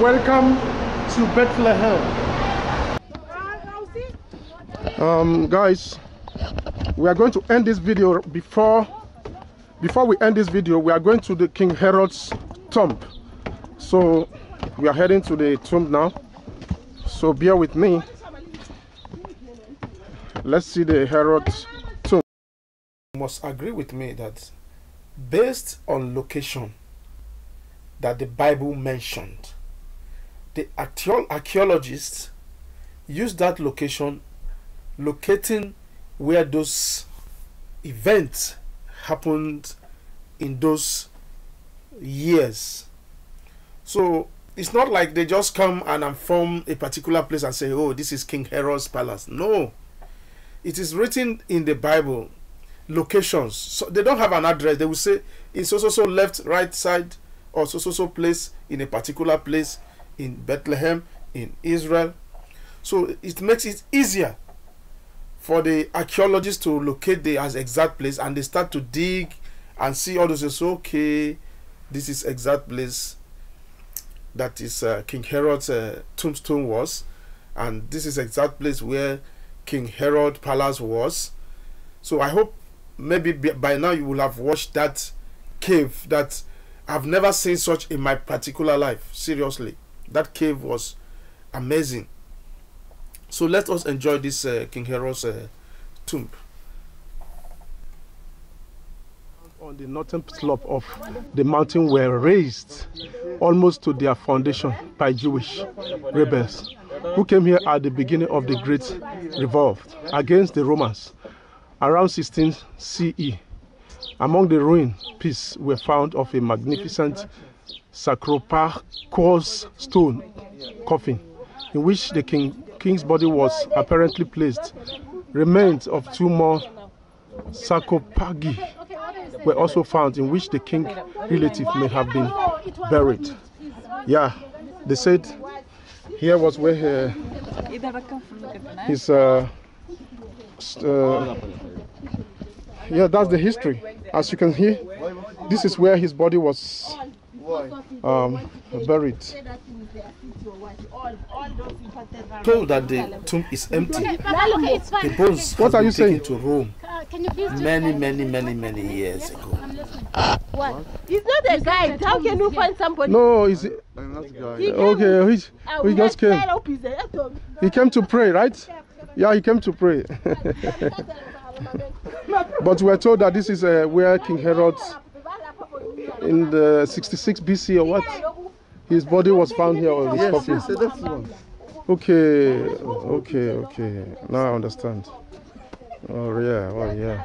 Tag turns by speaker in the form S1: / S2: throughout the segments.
S1: Welcome to Bethlehem. Um, guys, we are going to end this video before before we end this video. We are going to the King Herod's tomb. So we are heading to the tomb now. So bear with me. Let's see the Herod's tomb. You must agree with me that based on location that the Bible mentioned, the archaeologists used that location locating where those events happened in those years. So it's not like they just come and inform a particular place and say, oh, this is King Herod's palace. No. It is written in the Bible, locations. So they don't have an address. They will say it's so so so left, right side, or so so so place in a particular place in Bethlehem, in Israel. So it makes it easier for the archaeologists to locate the exact place and they start to dig and see all those say okay this is exact place that is uh, king herod's uh, tombstone was. And this is exact place where king herod palace was. So i hope maybe by now you will have watched that cave that i've never seen such in my particular life seriously that cave was amazing so let us enjoy this uh, King Herod's uh, tomb. On the northern slope of the mountain were raised almost to their foundation by Jewish rebels who came here at the beginning of the Great Revolt against the Romans around 16 CE. Among the ruined pieces were found of a magnificent sarcophagus stone coffin in which the king king's body was apparently placed. Remains of two more sarcophagi were also found in which the king relative may have been buried. Yeah, they said here was where uh, his uh, uh, yeah that's the history as you can hear this is where his body was um, buried told that the tomb is empty. The bones what are you saying to Rome many, many, many, many years ago.
S2: What? He's not a guide. How can you find somebody?
S1: No, is it? Okay, he, he just came. He came to pray, right? Yeah, he came to pray. but we're told that this is uh, where King Herod, in the 66 BC or what, his body was found here on his yes, coffin. Yes, that's one. Okay, okay, okay. Now I understand. Oh yeah, oh yeah.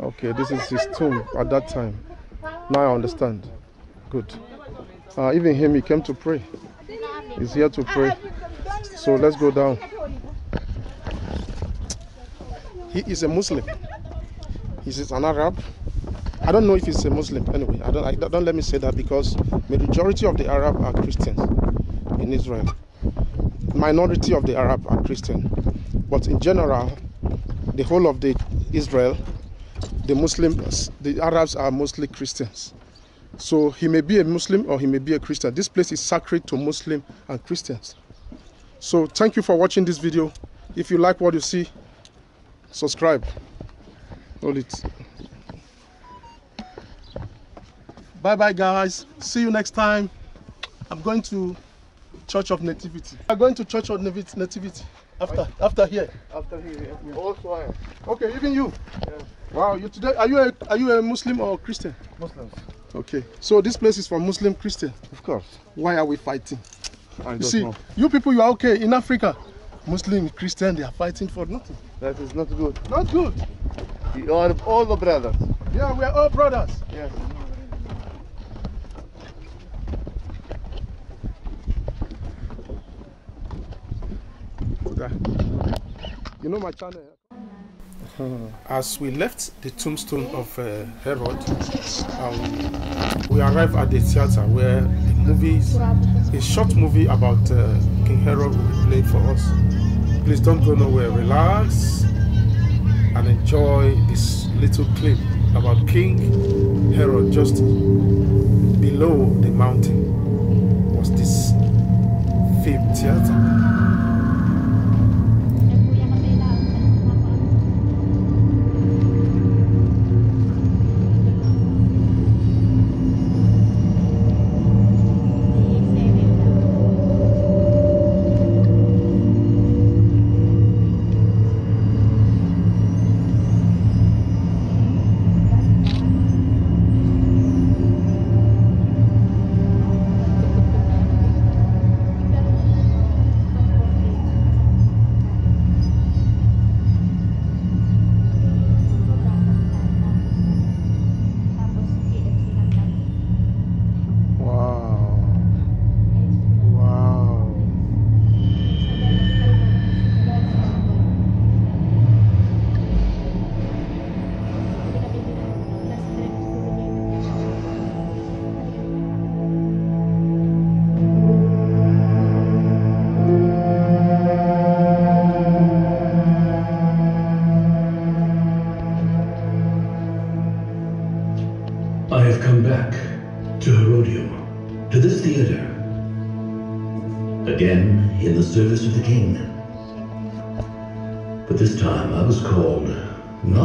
S1: Okay, this is his tomb at that time. Now I understand. Good. Uh, even him, he came to pray. He's here to pray. So let's go down. He is a Muslim. He's an Arab. I don't know if he's a Muslim. Anyway, I don't. I, don't let me say that because majority of the Arab are Christians in Israel minority of the Arab are Christian, but in general, the whole of the Israel, the Muslims, the Arabs are mostly Christians. So he may be a Muslim or he may be a Christian. This place is sacred to Muslim and Christians. So thank you for watching this video. If you like what you see, subscribe. Hold it. Bye bye guys. See you next time. I'm going to Church of Nativity. i'm going to Church of Nativity after after here.
S3: After here, yeah. Also I am.
S1: Okay, even you. Yeah. Wow, you today are you a are you a Muslim or Christian?
S3: Muslims.
S1: Okay, so this place is for Muslim Christian.
S3: Of course.
S1: Why are we fighting?
S3: I
S1: you see,
S3: know.
S1: you people, you are okay in Africa. Muslim, Christian, they are fighting for nothing.
S3: That is not good.
S1: Not good.
S3: We are all the brothers.
S1: Yeah, we are all brothers.
S3: Yes.
S1: You know my channel. As we left the tombstone of uh, Herod, um, we arrived at the theater where the movie, a short movie about uh, King Herod will be played for us. Please don't go nowhere. Relax and enjoy this little clip about King Herod just below the mountain was this
S4: to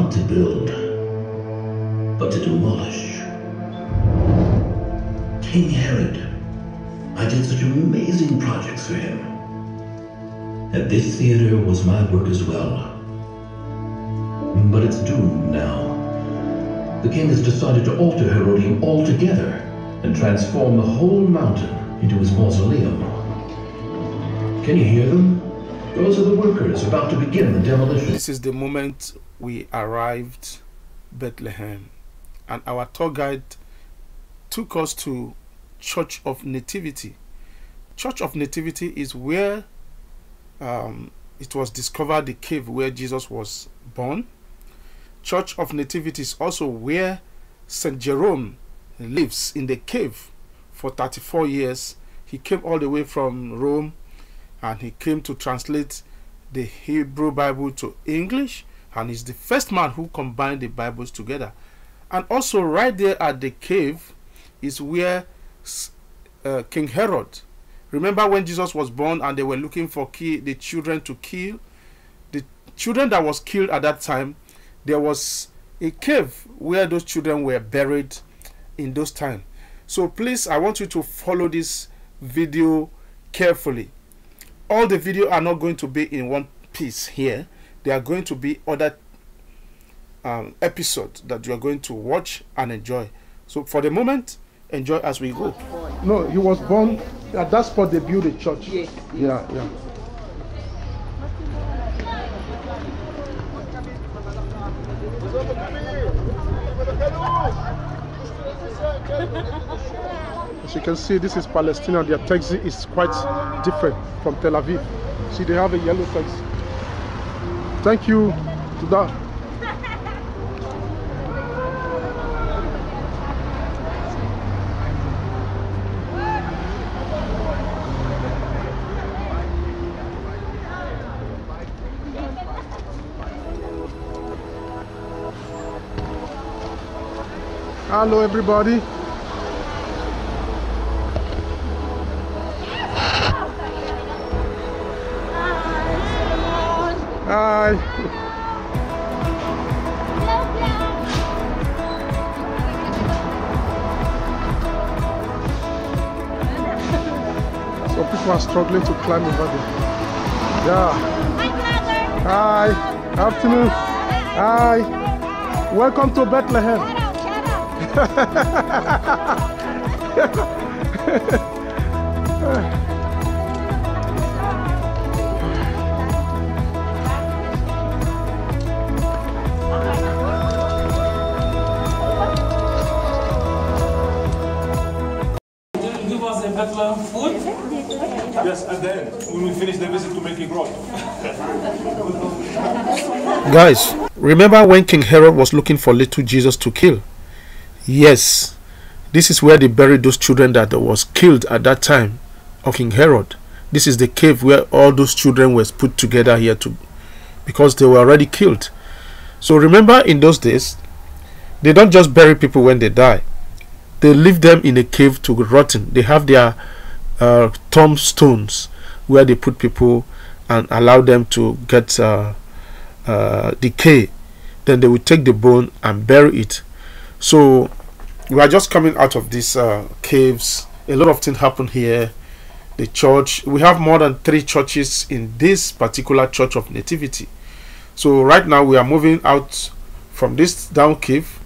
S4: not to build, but to demolish. King Herod. I did such amazing projects for him. And this theater was my work as well. But it's doomed now. The king has decided to alter Herodium altogether and transform the whole mountain into his mausoleum. Can you hear them? Those are the workers about to begin the demolition.
S5: This is the moment we arrived Bethlehem and our tour guide took us to Church of Nativity. Church of Nativity is where um, it was discovered the cave where Jesus was born. Church of Nativity is also where St. Jerome lives in the cave for 34 years. He came all the way from Rome and he came to translate the Hebrew Bible to English and he's the first man who combined the Bibles together. And also right there at the cave is where uh, King Herod. Remember when Jesus was born and they were looking for key, the children to kill? The children that was killed at that time, there was a cave where those children were buried in those time. So please, I want you to follow this video carefully. All the video are not going to be in one piece here. They are going to be other um, episodes that you are going to watch and enjoy. So for the moment, enjoy as we go. No, he was born at that spot. They built a church.
S2: Yes.
S5: Yeah, yeah. As you can see, this is Palestine. Their taxi is quite different from Tel Aviv. See, they have a yellow taxi. Thank you to that. Hello, everybody. People are struggling to climb over there. Yeah. Hi. Afternoon. Hi. Welcome to Bethlehem.
S1: Give us a Bethlehem uh, food. Yes, and then we finish the visit to Making Road.
S5: Guys, remember when King Herod was looking for little Jesus to kill? Yes, this is where they buried those children that was killed at that time of King Herod. This is the cave where all those children were put together here to because they were already killed. So remember in those days, they don't just bury people when they die. They leave them in a cave to rotten. They have their uh, tombstones where they put people and allow them to get uh, uh, decay. Then they will take the bone and bury it. So we are just coming out of these uh, caves. A lot of things happen here. The church, we have more than three churches in this particular church of nativity. So right now we are moving out from this down cave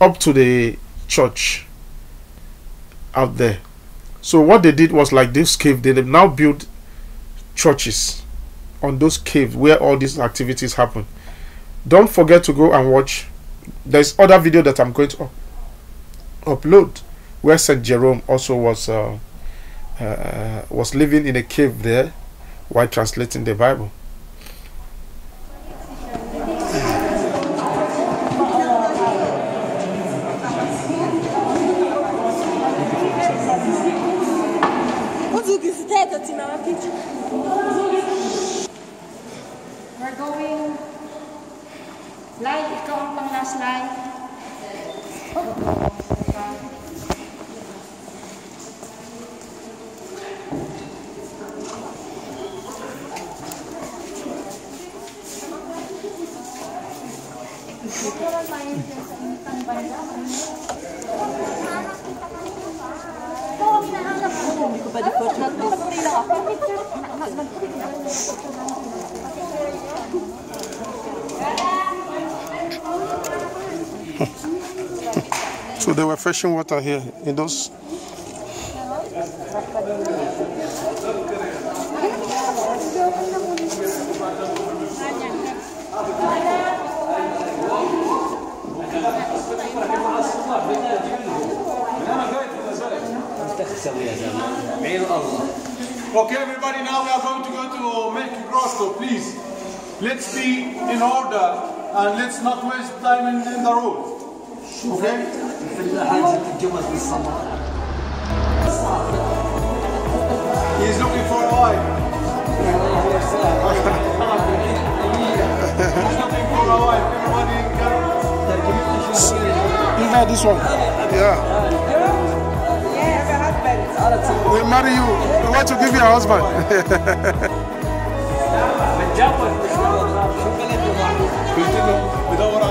S5: up to the church out there. So what they did was like this cave, they now built churches on those caves where all these activities happen. Don't forget to go and watch. There's other video that I'm going to up- upload where Saint Jerome also was uh, uh, was living in a cave there while translating the Bible. let's see Mama Peach.
S6: We're going. Live, ikaw ang pang last live. Oh. Ito lang tayo sa initang banda.
S1: So they were fetching water here in those.
S7: Okay, everybody, now we are going to go to Milky Grotto, please. Let's be in order and let's not waste time in, in the road. Okay? He's looking for a wife. He's looking for a wife. Everybody.
S1: Even this one. Yeah. We marry you. We want to give you a husband.
S7: بدور